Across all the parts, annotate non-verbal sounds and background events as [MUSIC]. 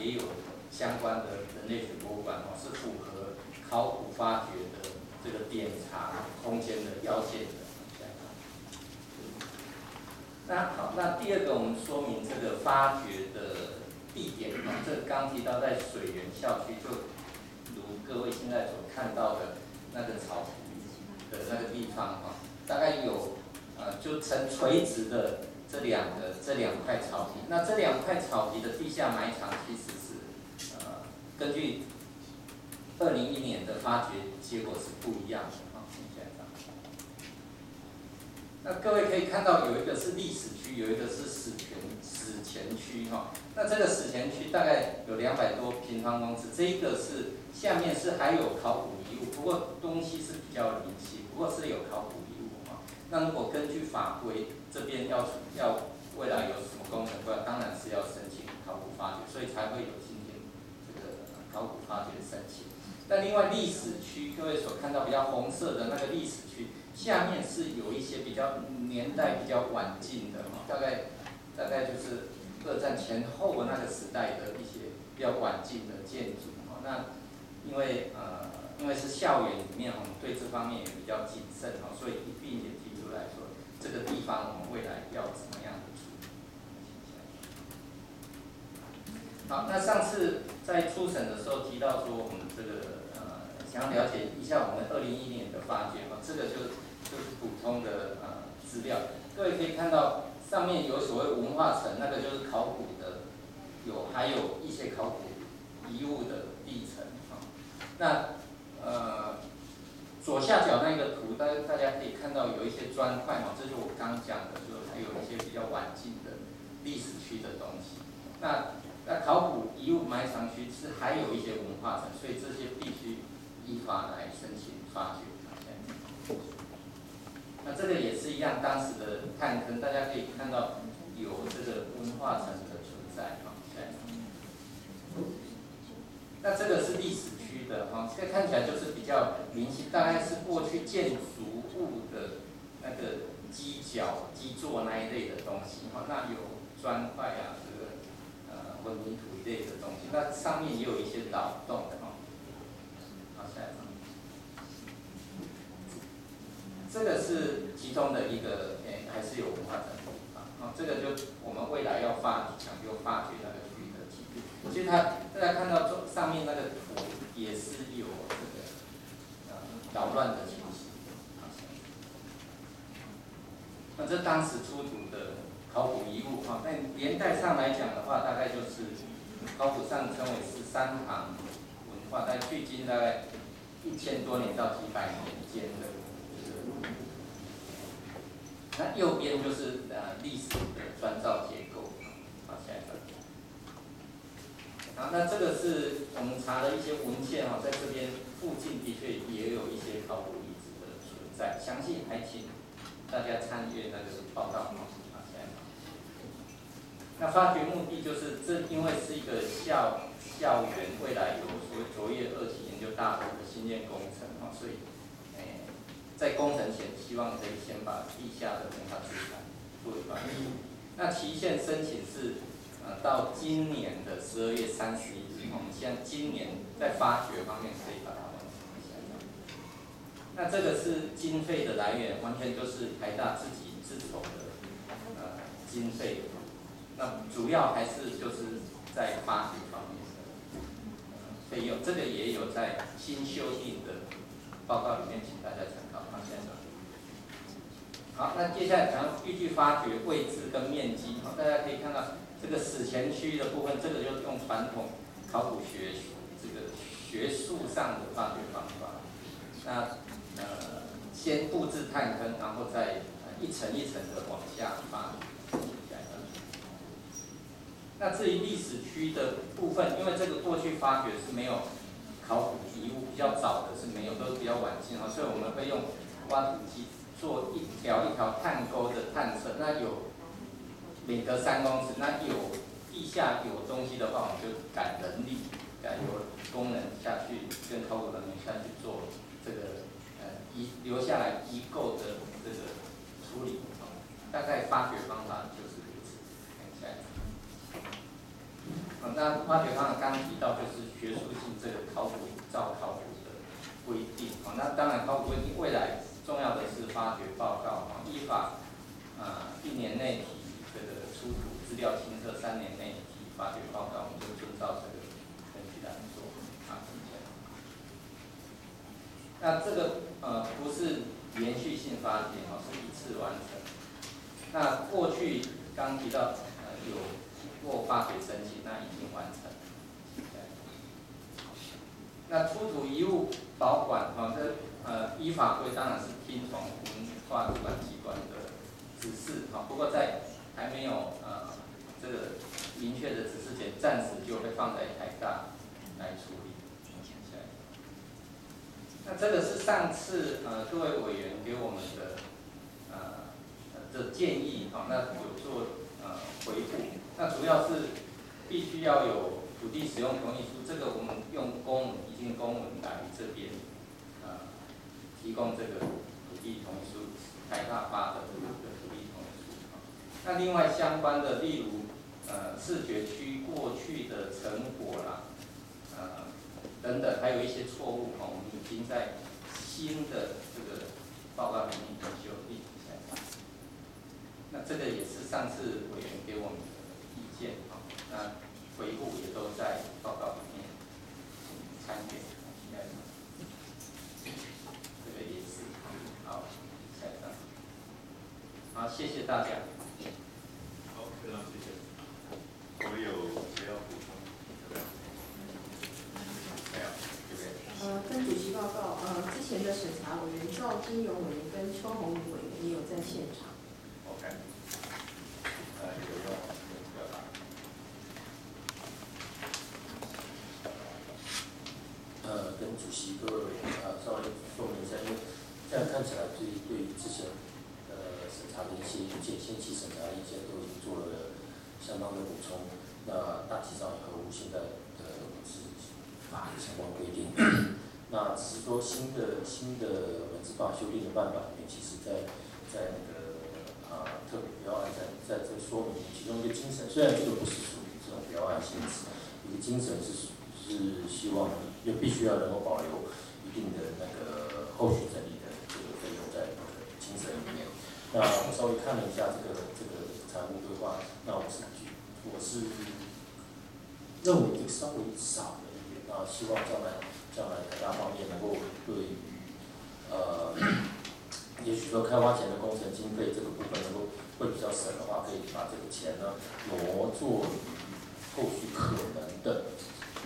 也有相关的人类学博物馆哦，是符合考古发掘的这个典藏空间的要件的。那好，那第二个我们说明这个发掘的地点，这刚提到在水源校区，就如各位现在所看到的那个草坪的那个地方哈，大概有呃就呈垂直的这两个这两块草皮，那这两块草皮的地下埋藏其实是呃根据二零一年的发掘结果是不一样的。那各位可以看到，有一个是历史区，有一个是史前史前区哈。那这个史前区大概有两百多平方公尺，这一个是下面是还有考古遗物，不过东西是比较零星，不过是有考古。那如果根据法规这边要要未来有什么工程规划，当然是要申请考古发掘，所以才会有今天这个考古发掘申请。那另外历史区，各位所看到比较红色的那个历史区。下面是有一些比较年代比较晚近的，大概大概就是二战前后那个时代的一些比较晚近的建筑哈。那因为呃因为是校园里面，我们对这方面也比较谨慎哈，所以一并也来说，这个地方我们未来要怎么样的。好，那上次在初审的时候提到说，我们这个呃想要了解一下我们二零一一年的发掘哈，这个就。就是普通的呃资料，各位可以看到上面有所谓文化层，那个就是考古的，有还有一些考古遗物的地层啊。那呃左下角那个图，大家大家可以看到有一些砖块哈，这是我刚讲的，就是还有一些比较晚近的历史区的东西。那那考古遗物埋藏区是还有一些文化层，所以这些必须依法来申请发掘。那这个也是一样，当时的探坑，大家可以看到有这个文化层的存在哈。那这个是历史区的哈，这个看起来就是比较明显，大概是过去建筑物的那个基脚、基座那一类的东西哈。那有砖块啊，这个呃混凝土一类的东西，那上面也有一些扰动的。这个是其中的一个，诶，还是有文化层的地方啊。这个就我们未来要发讲究发掘那个区域的。其实它大家看到中上面那个图也是有这个呃扰乱的情形。那这当时出土的考古遗物哈，那年代上来讲的话，大概就是考古上称为是三行文化，在距今大概一千多年到几百年间的。那右边就是呃历史的砖造结构，好，下一个。好，那这个是我们查的一些文献哈，在这边附近的确也有一些考古遗址的存在，详细还请大家参阅那个报道哈，那发掘目的就是这因为是一个校校园未来有所谓卓越二期研究大楼的新建工程哈，所以诶。在工程前，希望可以先把地下的文化资产做一段。那期限申请是，呃，到今年的十二月三十一日。我们现在今年在发掘方面可以把它完成一下。那这个是经费的来源，完全就是台大自己自筹的，呃，经费。那主要还是就是在发掘方面的费用，这个也有在新修订的报告里面，请大家参考。好，那接下来讲预计发掘位置跟面积。好，大家可以看到这个史前区域的部分，这个就用传统考古学这个学术上的发掘方法。那呃，先布置探坑，然后再一层一层的往下发。那至于历史区的部分，因为这个过去发掘是没有考古遗物，比较早的是没有，都是比较晚近啊，所以我们会用挖土机。做一条一条探沟的探测，那有每隔三公尺，那有地下有东西的话，我们就改人力，改由工人下去跟考古人员下去做这个呃遗留下来遗构的这个处理，大概发掘方法就是如此。下一那发掘方刚刚提到就是学术性这个考古照考古的规定，好，那当然考古规定未来重要的是发掘报告，哈，依法，呃，一年内资料清册，三年内提发掘报告，我们就遵照这个程序来做，啊，那这个呃不是连续性发掘，哦，是一次完成。那过去刚提到呃有。过发掘申请，那已经完成。那出土遗物保管，哈，这呃依法规当然是听从文化主管机关的指示，哈。不过在还没有呃这个明确的指示点，暂时就会放在台大来处理。那这个是上次呃各位委员给我们的呃的建议，哈，那有做呃回复。那主要是必须要有土地使用同意书，这个我们用公文，已经公文来这边，呃，提供这个土地同意书，台大发的。那另外相关的，例如呃视觉区过去的成果啦，呃等等，还有一些错误哈，我们已经在新的这个报告里面修订。那这个也是上次委员给我们。好，那回顾也都在报告里面参阅。这个也是好，好，谢谢大家。呃，分主席报告，呃，之前的审查委员赵金勇委员跟邱红宇委员也有在现场。新的新的文字法修订的办法里面，其实在在那个啊特别标案在在这说明其中一个精神，虽然这个不是属于这种标案性质，一个精神是是希望又必须要能够保留一定的那个后续整理的这个费用在精神里面。那我稍微看了一下这个这个财务规划，那我是我是认为这个稍微少了一点那，希望将来。将来台大方面能够对于，呃，[CLEARS THROAT] 也许说开发前的工程经费这个部分能够会比较省的话，可以把这个钱呢挪作于后续可能的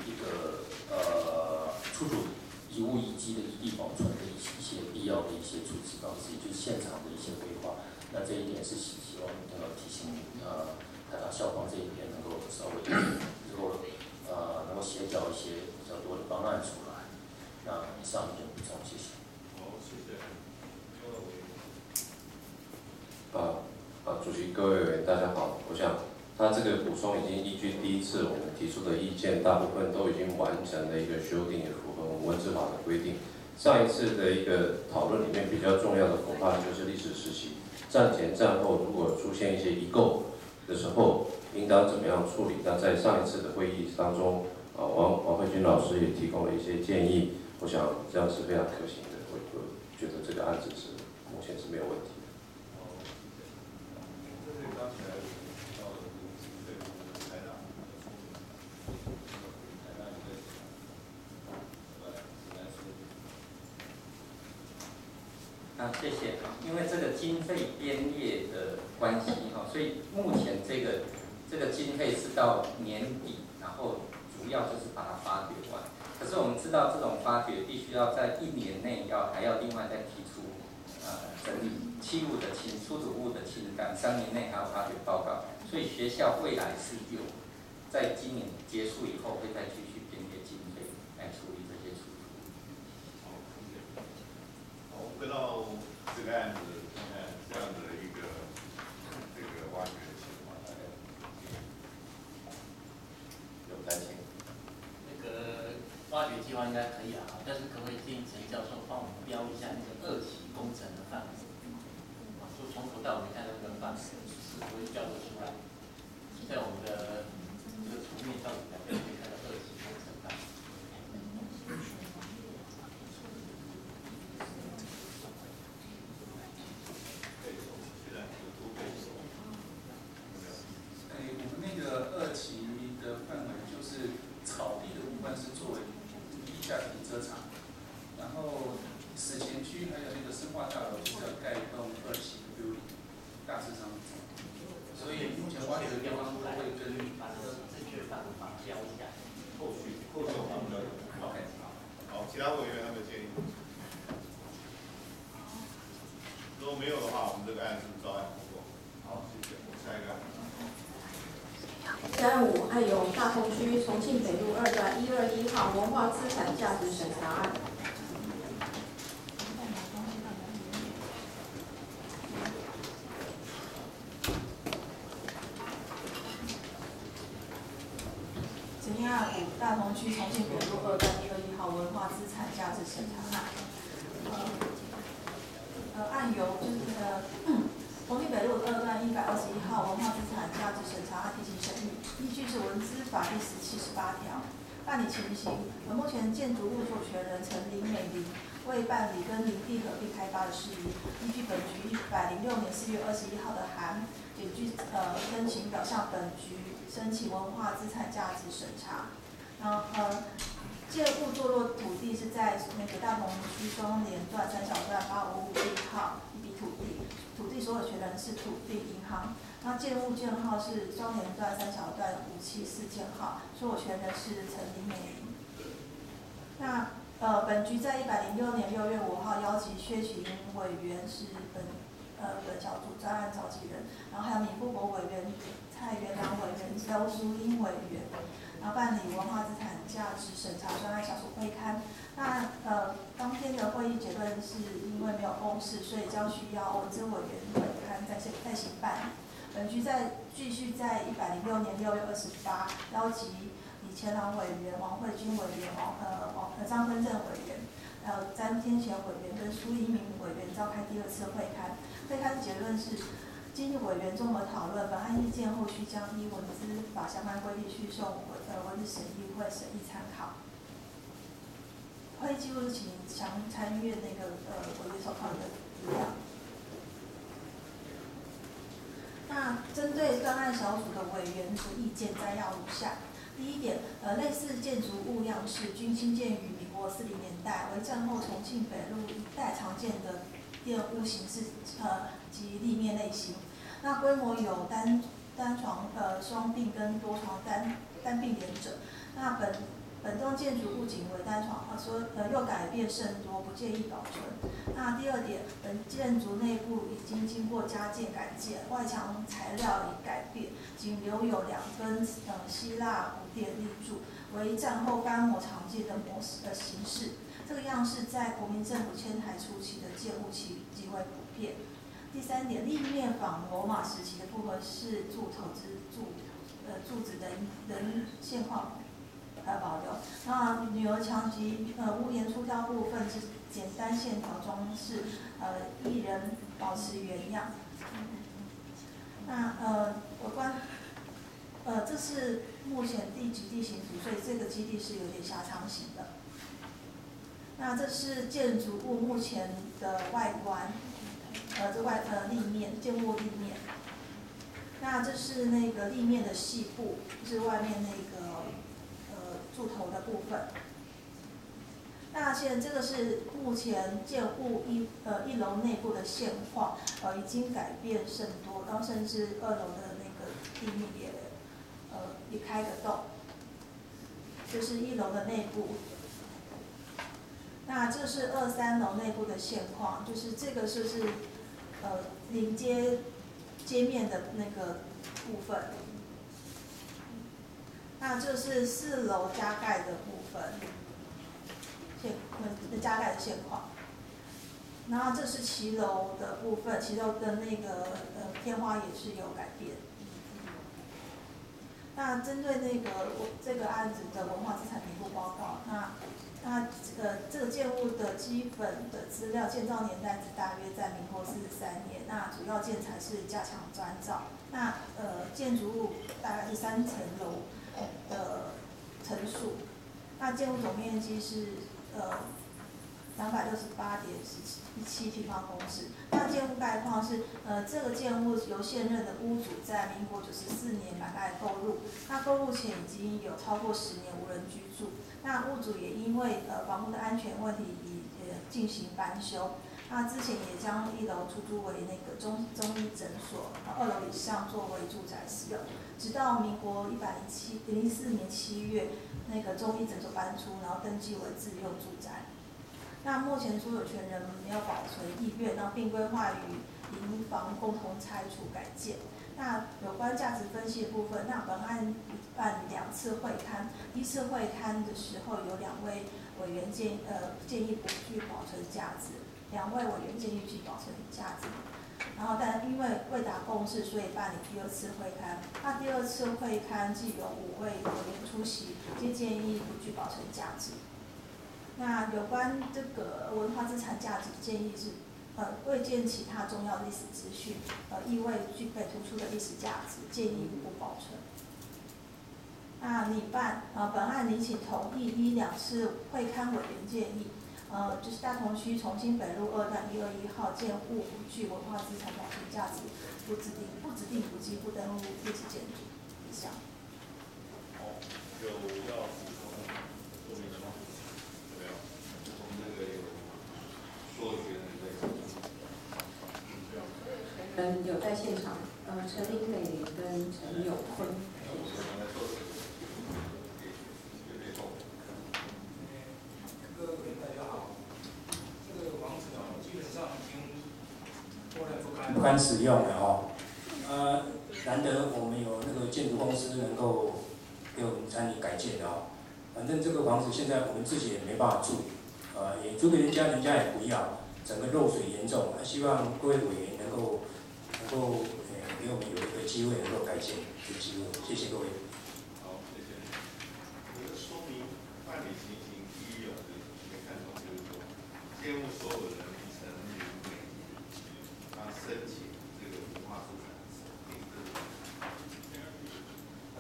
一个呃出土遗物遗迹的异地保存的一些一些必要的一些处置方式，也就现场的一些规划。那这一点是希希望能够提醒呃台大消防这一边能够稍微能够呃能够协调一些比较多的方案出来。那以上就补充，谢谢。好，谢谢。啊啊，主席、各位委员，大家好。我想，他这个补充已经依据第一次我们提出的意见，大部分都已经完成了一个修订，也符合我们文字法的规定。上一次的一个讨论里面比较重要的恐怕就是历史时期，战前战后如果出现一些遗构的时候，应当怎么样处理？那在上一次的会议当中，啊，王王慧君老师也提供了一些建议。我想这样是非常可行的，这个案子是目前是没有问题的。啊，谢谢啊，因为这个经费编列的关系哈，所以目前这个这个经费是到年底，然后主要就是把它发掘完。可是我们知道，这种发掘必须要在一年内要还要另外再提出，呃，整理器物的清出土物的清单，三年内还要发掘报告。所以学校未来是有，在今年结束以后会再继续编列经费来处理这些出土。好，好，回到这个案子。呃，这样的一个这个挖掘的情况，有没有担心？那个挖掘计划应该可以啊，但是可不可以建议陈教授帮我们标一下那个二期工程的范围？啊，就从头到尾看那个范围是不会标得出来，在我们的这个层面上。其他委员还有没有建议？如果没有的话，我们这个案是照案通过。好，谢谢。下一个。三五案由大同区重庆北路二段一二一号文化资产价值审查案。检验案五大同区重庆北路二段一二一号文化资产价值审查案。呃，案由就是呃，重庆北路二段一百二十一号文化资产价值审查案提起审议，依据是文资法第十七十八条。办理情形，呃，目前建筑物所权人陈林美玲为办理跟林地合并开发的事宜，依据本局一百零六年四月二十一号的函，检具呃申请表向本局申请文化资产价值审查。然后呃，建物坐落土地是在那个大同区双连段三小段八五五一号土地，所有权人是土地银行。那建物建号是双连段三小段五七四建号，所有权人是陈林美。那呃，本局在一百零六年六月五号邀集薛启林委员是本呃本小组专案召集人，然后还有民富国委员、蔡元良委员、周淑英委员，然后办理文化资产价值审查专案小组会刊。那呃，当天的会议结论是因为没有公示，所以将需要文资委员会刊再行再行办理。本局在继续在一百零六年六月二十八邀集李前郎委员、王慧君委员、王呃王呃张根正委员，还有詹天贤委员跟苏一鸣委员召开第二次会刊。会刊结论是，经委员综合讨论，本案意见后续将依文资法相关规定去送文呃文字审议会审议参考。会议记录请详参阅那个呃委员所考的资料。那针对专案小组的委员的意见摘要如下：第一点，呃，类似建筑物样式均兴建于民国四零年代，为战后重庆北路一带常见的店屋形式，呃及立面类型。那规模有单单床、呃双并跟多床单单并连者。那本本栋建筑物仅为单床，呃说呃又改变甚多，不建议保存。那第二点，本建筑内部已经经过加建改建，外墙材料已改变，仅留有两根呃希腊古典立柱，为战后翻模常见的模式的形式。这个样式在国民政府迁台初期的建物期极为普遍。第三点，立面仿罗马时期的复合式柱头之柱呃柱子的人现况呃保留。那女儿墙及呃屋檐出雕部分是简单线条装饰，呃依然保持原样。那呃有关呃这是目前地级地形图，所以这个基地是有点狭长型的。那这是建筑物目前的外观，呃这外呃立面建物立面。那这是那个立面的细部，就是外面那个柱头的部分。那现在这个是目前建物一呃一楼内部的现况，呃已经改变甚多，然后甚至二楼的那个地面也呃也开个洞。这是一楼的内部。那这是二三楼内部的现况，就是这个就是呃临接街面的那个部分。那这是四楼加盖的部分。现呃加盖的现况，然后这是骑楼的部分，骑楼跟那个呃天花也是有改变。那针对那个我这个案子的文化资产评估报告，那那呃这个建物的基本的资料，建造年代是大约在民国四十三年，那主要建材是加强砖造，那呃建筑物大概是三层楼的层数，那建物总面积是。呃，两百六十八点十七七平方公尺。那建物概况是，呃，这个建物由现任的屋主在民国九十四年买卖购入，那购入前已经有超过十年无人居住。那屋主也因为呃房屋的安全问题，已呃进行翻修。那之前也将一楼出租为那个中中医诊所，二楼以上作为住宅使用。直到民国一百零七零四年七月，那个中医诊所搬出，然后登记为自用住宅。那目前所有权人没有保存意愿，然后并规划与营房共同拆除改建。那有关价值分析的部分，那本案办两次会刊，第一次会刊的时候有两位委员建呃建议不具保存价值，两位委员建议具保存价值。然后但因为未达共识，所以办理第二次会刊。那第二次会刊既有五位委员出席，皆建议不具保存价值。那有关这个文化资产价值建议是。呃，未见其他重要历史资讯，呃，意味具备突出的历史价值，建议不保存。那拟办，呃，本案你请同意一两次会刊委员建议，呃，就是大同区重庆北路二段一二一号建物不具文化资产保存价值，不指定不指定古迹不登录历史建筑以上。好，有要补充说明的吗？有没有？我们那个有所有权人在场。嗯，有在现场，呃，陈林美玲跟陈友坤。各位委员大家好，这个房子哦，基本上已经破烂不堪不堪使用了哦。呃，难得我们有那个建筑公司能够给我们参与改建的哦。反正这个房子现在我们自己也没办法住，呃，也租给人家，人家也不要，整个漏水严重。希望各位委员能够能够呃给我们有一个机会能够改建的机会，谢谢各位。好，谢谢。这个说明办理情形第一看到，就是说，建物所有人陈林美，他申请这个文化资产审定这个，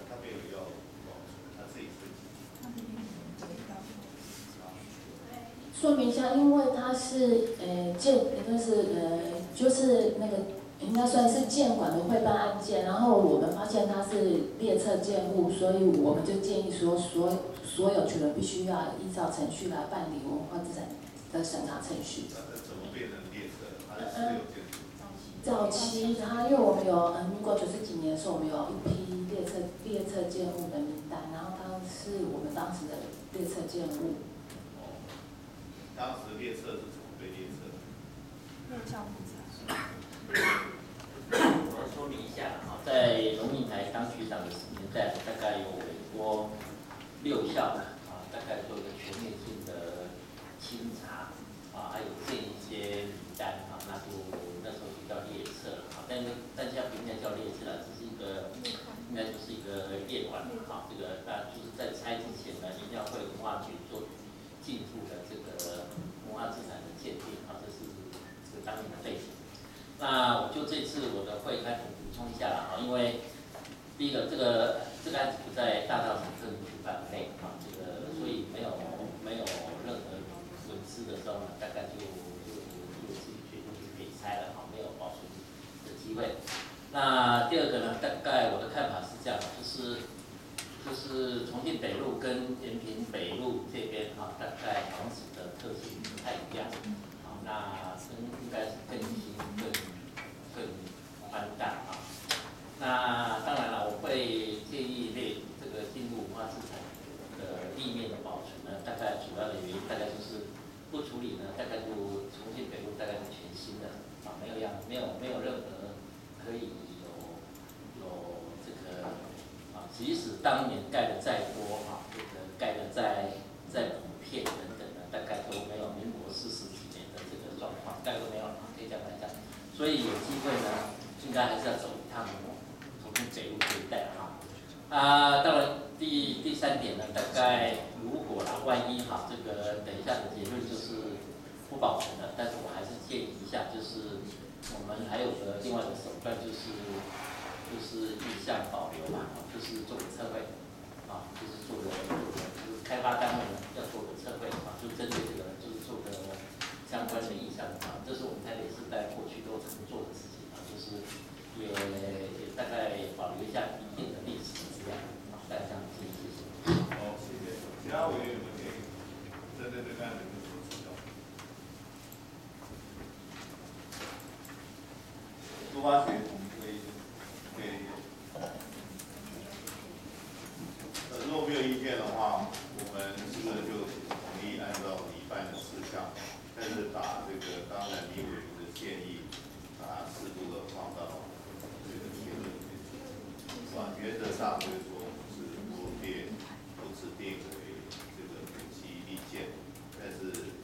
他没有要保存，他自己申请。说明一下，因为它是呃建，就是呃就是那个应该算是建管的会办案件，然后我们发现它是列册建物，所以我们就建议说，所所有权人必须要依照程序来办理文化资产的审查程序。那怎么变成列车？它是有建筑。早期它因为我们有呃民国九十几年的时候，我们有一批列册列册建物的名单，然后它是我们当时的列册建物。哦，当时列车是怎么被列车？六项木材。我要说明一下啊，在龙应台当局长的年代，大概有委托六校啊，大概做一个全面性的清查啊，还有建一些名单啊，那就那时候就叫列册啊，但是但现在不应该叫列册了，只是一个应该就是一个列管啊，这个那就是在拆之前呢，一定要会文化局做进一步的这个文化资产的鉴定啊，这是这个当年的背景。那我就这次我的会开始补充一下了啊，因为第一个这个这个案子不在大道城政府范围内啊，这个所以没有没有任何损失的时候呢，大概就就就自己决定就可以拆了哈，没有保存的机会。那第二个呢，大概我的看法是这样，就是就是重庆北路跟延平北路这边哈，大概房子的特性不太一样。那跟应该是更新更更宽大啊。那当然了，我会建议对这个进入文化资产的立面的保存呢，大概主要的原因大概就是不处理呢，大概就重庆北路大概是全新的啊，没有样，没有没有任何可以有有这个啊，即使当年盖的再多啊，这个盖的再再普遍等等的，大概都没有民国四十几年的这个状况，大概都没有了，可以这样来讲。所以有机会呢，应该还是要走一趟重庆北路这一带哈。啊，到了第第三点呢，大概如果啦，万一哈，这个等一下的结论就是不保存了，但是我还是建议一下，就是我们还有个另外的手段，就是就是意向保留嘛，就是做个测绘，啊，就是做个做个就是开发单位呢要做个测绘啊，就针对这个就是做个相关的意向啊，这是我们台北市在过去都曾做的事情啊，就是也也大概保留一下一定的历史资料啊，大家谢谢。好，谢谢。其他委员有没有建议？对对这个案子有什么指教？件的话，我们这个就统一按照你办的事项，但是把这个刚才李委员的建议，把它适度的放到这个结论里面去，是吧？原则上就是说是不列不指定为这个补给意见，但是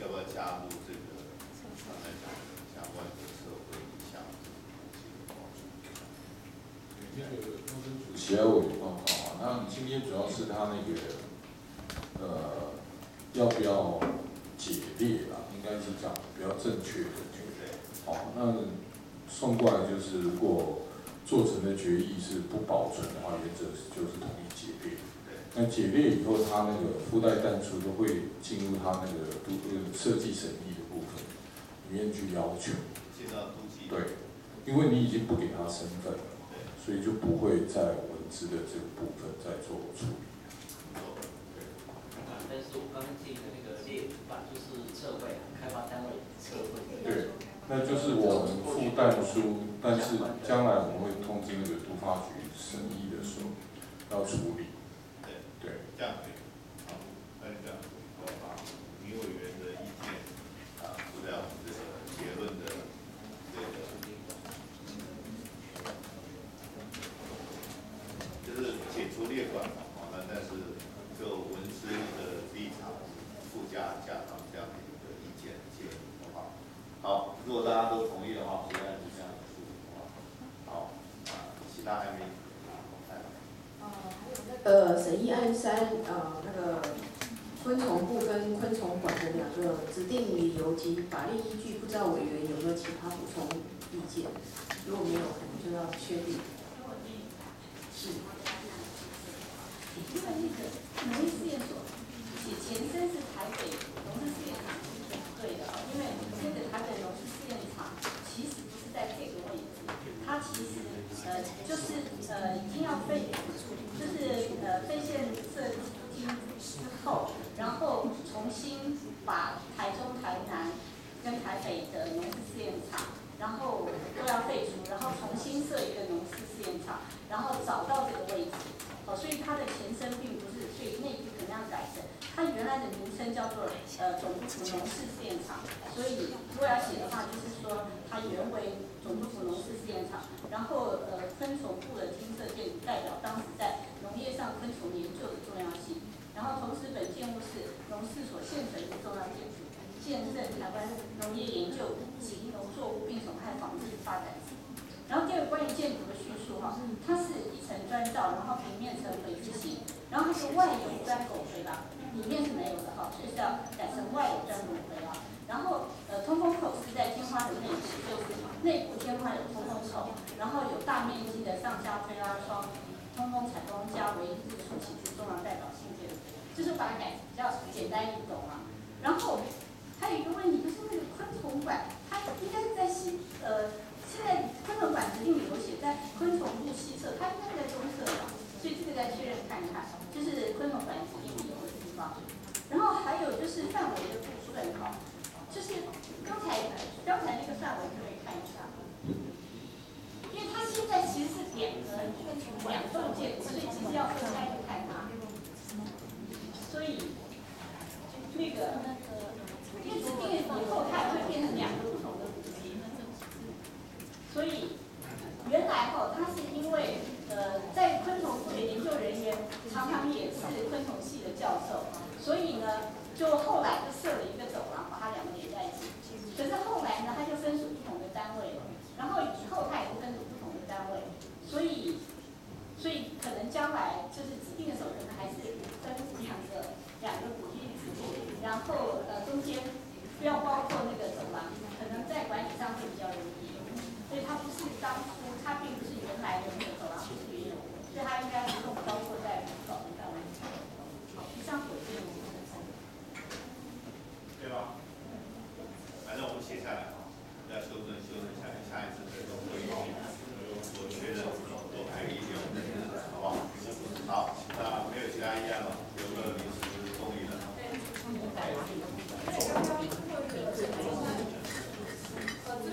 要不要加入这个刚才讲的相关的社会影响这个报酬？那个公司主席还有报告啊，主要是他那个呃要不要解列啊，应该是讲比较正确的决定。好，那送过来就是如果做成的决议是不保存的话，原则就是同意解列。那解列以后，它那个附带弹出都会进入它那个都呃设计审议的部分里面去要求。对，因为你已经不给他身份了，所以就不会在的这个部分在做处理。但是我刚刚记的那个列吧就是测绘开发单位测绘。对，那就是我们附带书，但是将来我们会通知那个都发局审议的时候要处理。对对，这样可以。好，那就这样，我把李委员的意见啊，附在我们这个结论的这个，就是解除列管嘛，好，那但是就文字的立场附加加上这样的一个意见建议，好不好？好，如果大家都同意的话，我现在就这样处理，好不好？好，啊，其他还没，来。呃，审议案三，呃，那个昆虫部跟昆虫馆的两个指定理由及法律依据，不知道委员有没有其他补充意见？如果没有，可能就要确定。是。因为那个农业试验所写前身是台北农事试验场是不对的，因为现在台北农事试验场其实不是在这个位置，它其实呃就是呃已经要废，就是呃废线设计之后，然后重新把台中、台南跟台北的农事试验场，然后都要废除，然后重新设一个农事试验场，然后找到这个位置。哦，所以它的前身并不是，所以那句可能要改成，它原来的名称叫做呃总部农事试验场，所以如果要写的话，就是原为总督府农事试验场，然后呃昆虫部的金色建筑代表当时在农业上昆虫研究的重要性，然后同时本建物是农事所现存的重要建筑，见证台湾农业研究及农作物病虫害防治发展史。然后第二关于建筑的叙述哈，它是一层砖造，然后平面呈回字形，然后它是外有砖拱回廊，里面是没有的哈，所以是要改成外有砖拱回廊。然后呃通风口是在天花的内侧，就是内部天花有通风口，然后有大面积的上下推拉窗，通风采光加为日出其实重要代表性建筑，就是把它改比较简单易懂啊。然后还有一个问题就是那个昆虫馆，它应该是在西呃。现在昆虫馆指定理由写在昆虫部西侧，它应该是在东侧吧？所以这个再确认看一看，就是昆虫馆指定理由的地方。然后还有就是范围的部分哈，就是刚才刚才那个范围可以看一下，因为它现在其实是两个两栋建筑，所以其实要分开去看它。所以那个因为指定以后它也会变成两个。所以原来哈，它是因为呃，在昆虫部的研究人员常常也是昆虫系的教授，所以呢，就后来就设了一个走廊，把它两个连在一起。可是后来呢，它就分属不同的单位了，然后以后它也是分属不同的单位，所以所以可能将来就是指定的时候，可能还是分两个两个古迹子部，然后呃中间不要包括那个走廊，可能在管理上会比较容易。所以它不是当初，它并不是原来的那个走廊是没有，所以它应该不用包括在考虑范围内。好，以上所见，对吧？反正我们写下来啊，要修正修正下来，下一次再做会议，我确认都还有意见，好不好？好，那没有其他意见了，有个临时动议的。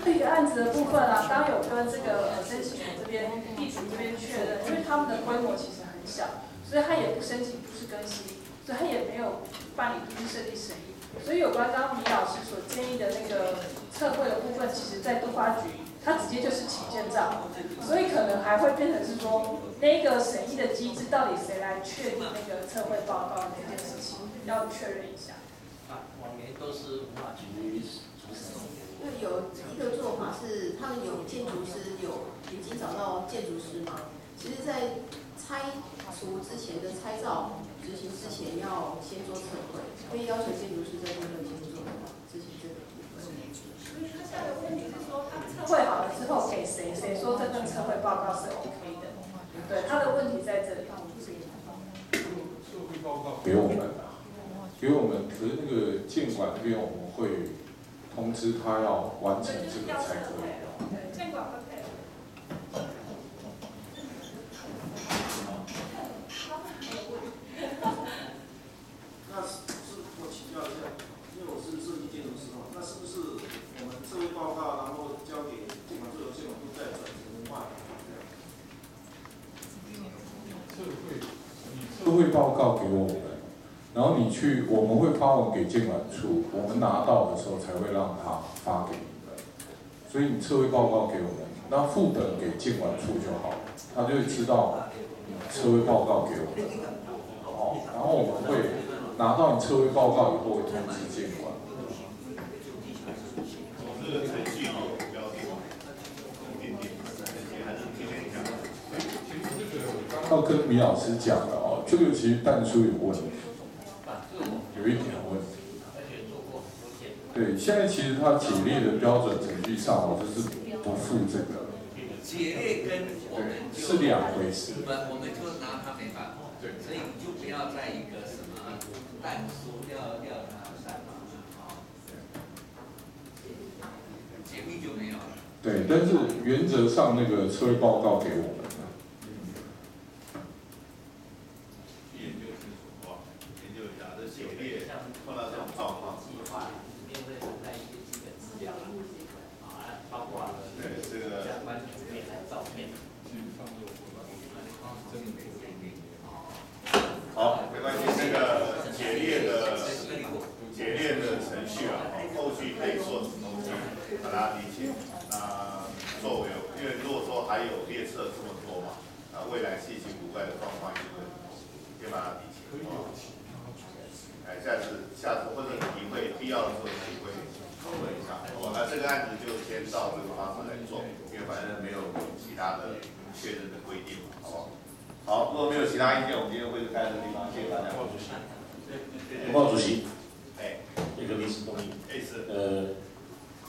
对于案子的部分啊，刚有跟这个申请人这边地主这边确认，因为他们的规模其实很小，所以他也不申请都市更新，所以他也没有办理都市设计审议。所以有关刚刚米老师所建议的那个测绘的部分，其实在都发局，它直接就是起建造，所以可能还会变成是说，那个审议的机制到底谁来确定那个测绘报告这件事情，要确认一下。啊，往年都是无法局主审。因为有一个做法是，他们有建筑师有已经找到建筑师嘛，其实，在拆除之前的拆造执行之，可以要求建筑师在工程前做执行这个部分。所以他现在的问题是说，他测绘好了之后给谁？谁说这份测绘报告是 OK 的？对，他的问题在这里。测绘报告给我们啊，给我们，可是那个监管那边我们会。通知他要完成这个才可以。对，监管会配合。那是我请教一下，因为我是设计建筑师嘛，那是不是我们测绘报告，然后交给监管处有监管处再转成外？测绘，你测绘报告给我们。然后你去，我们会发文给监管处，我们拿到的时候才会让他发给你们。所以你测绘报告给我们，那副本给监管处就好，他就会知道测绘报告给我们。哦，然后我们会拿到你测绘报告以后会通知监管。要跟米老师讲的哦，这个其实弹书有问题。有一点问题，对，现在其实它解列的标准程序上哦，就是不附这个。解列跟我们是两回事。我们我们就拿它没办法，对，所以你就不要在一个什么淡书要要它删嘛，啊，解密就没有了。对，但是原则上那个测绘报告给我们。好，没关系，那个解列的解列的程序啊，后续可以做什么东西，理清。那作为，因为如果说还有列车这么？多嘛，啊，未来稀奇古怪的状况也会先把它理清。哎，下次下次或者你会必要的时候你会讨论一下。好，那这个案子就先照这个方式来做，因为反正没有其他的确认的规定嘛，好不好？好，如果没有其他意见，我们今天会就开这地方，谢谢大家。报主席，报主席，哎，那个临时动议，哎是，呃，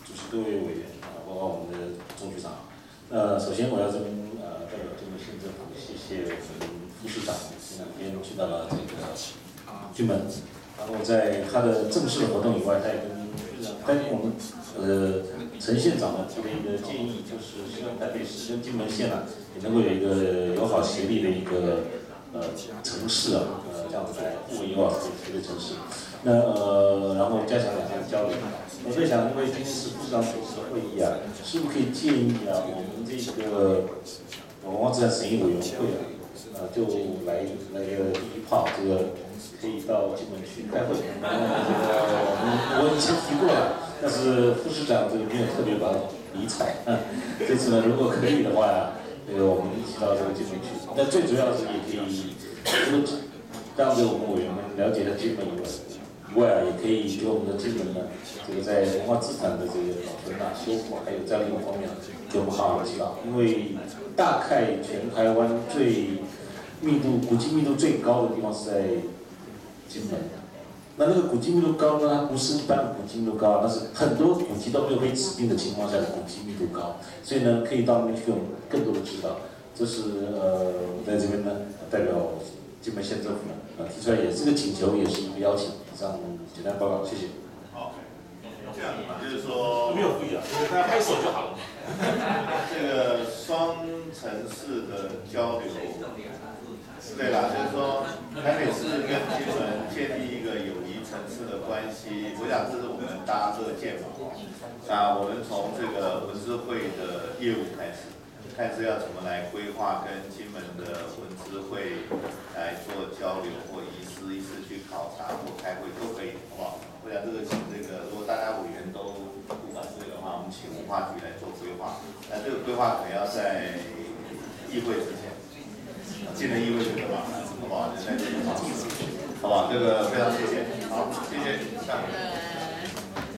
主席各位委员啊，包括我们的钟局长，呃，首先我要这边呃代表金门县政府谢谢我们副市长这两天去到了这个军门，然后在他的正式的活动以外，他也跟跟我们呃陈县长呢提了一个建议，就是希望台北市跟金门县呢也。能够有一个友好协力的一个呃城市啊，呃这样子来互为友好的一个城市。那呃，然后加强两岸交流。我在想，因为今天是部长主持会议啊，是不是可以建议啊，我们这个文化资产审议委员会啊，呃，就来来个第一炮，这个可以到金门去开会。呃，我我以前提过了，但是副市长这个没有特别把理睬。[LAUGHS] 这次呢，如果可以的话呀。这个我们一起到这个金门去，那最主要是也可以，这个让给我们委员们了解了金门以外，以外啊，也可以给我们的金门呢，这个在文化资产的这个保存啊、修复还有这样一方面，给我们好好指导。因为大概全台湾最密度、古迹密度最高的地方是在金门。那那个古迹密度高呢？它不是一般的古迹密度高，那是很多古迹都没有被指定的情况下的古迹密度高，所以呢，可以到那边去有更多的指导。这是呃，我在这边呢，代表金门县政府呢，呃，提出来也是个请求，也是一个邀请。以上简单报告，谢谢。好，这样就是说 [LAUGHS] 没有不一样，大家拍手就好了。这个双城市的交流。对啦，就是说台北市跟金门建立一个友谊层次的关系，我想这是我们大家乐见嘛。啊，我们从这个文资会的业务开始，看是要怎么来规划跟金门的文资会来做交流，或一次一次去考察或开会都可以，好不好？我想这个请这个，如果大家委员都不反对的话，我们请文化局来做规划。那这个规划可能要在议会之前，进了议会就干嘛？好不好？就在这里好吧？这个非常谢谢，好，谢谢，下面。